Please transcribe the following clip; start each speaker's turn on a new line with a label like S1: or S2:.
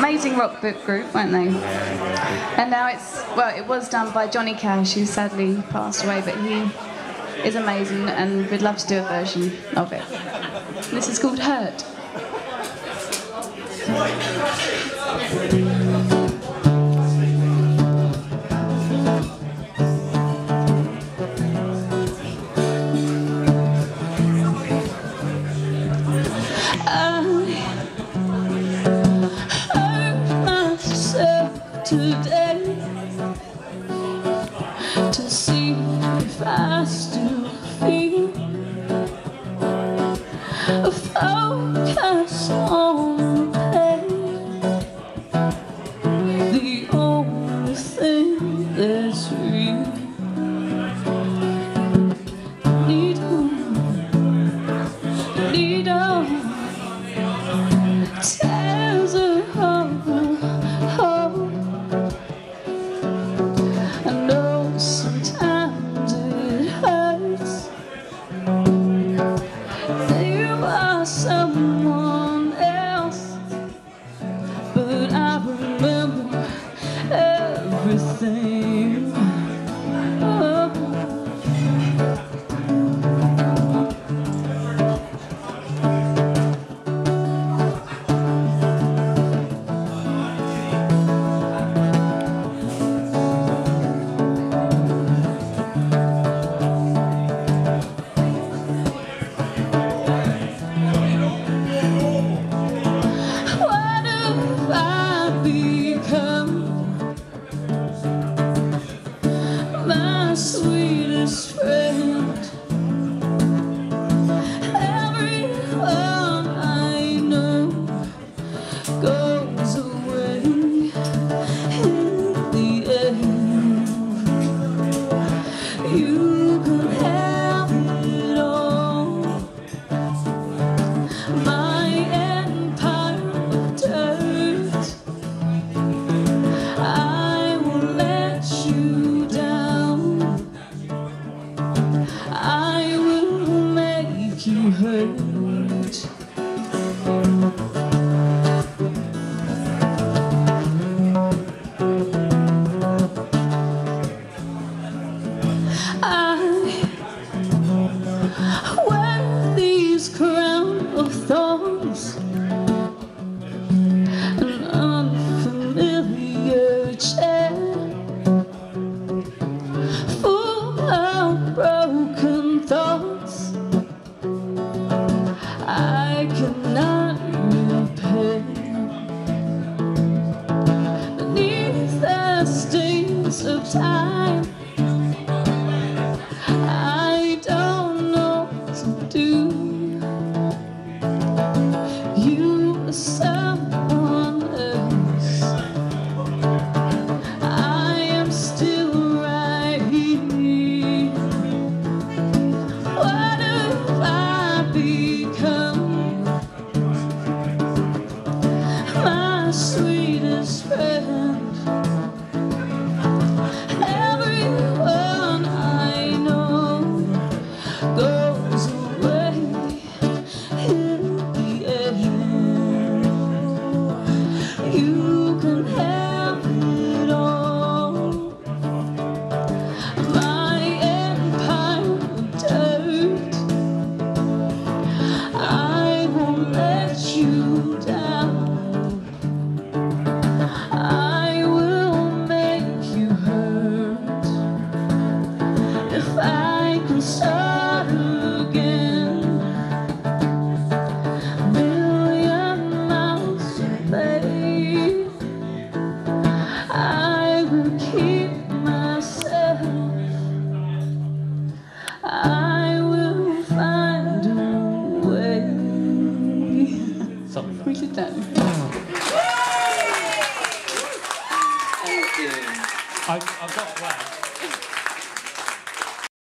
S1: Amazing rock book group, weren't they? And now it's, well, it was done by Johnny Cash, who sadly passed away, but he is amazing and we'd love to do a version of it. This is called Hurt.
S2: today to are someone else, but I remember everything. Time I don't know what to do. You are someone else. I am still right here. What have I become? My sweetest friend.
S3: Something like
S1: We did that. Thank you.
S3: I, I've got a plan.